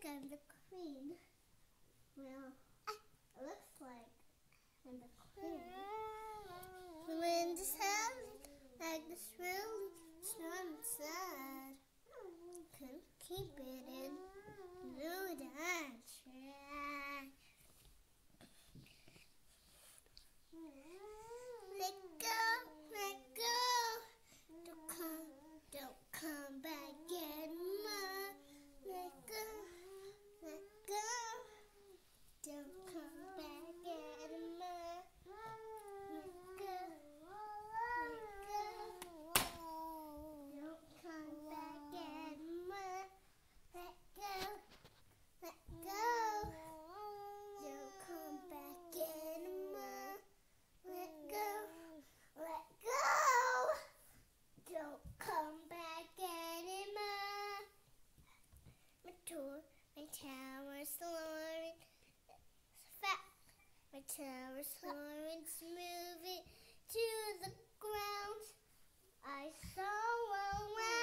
like I'm the queen. Well, it looks like I'm the queen. Florence moving to the ground. I saw a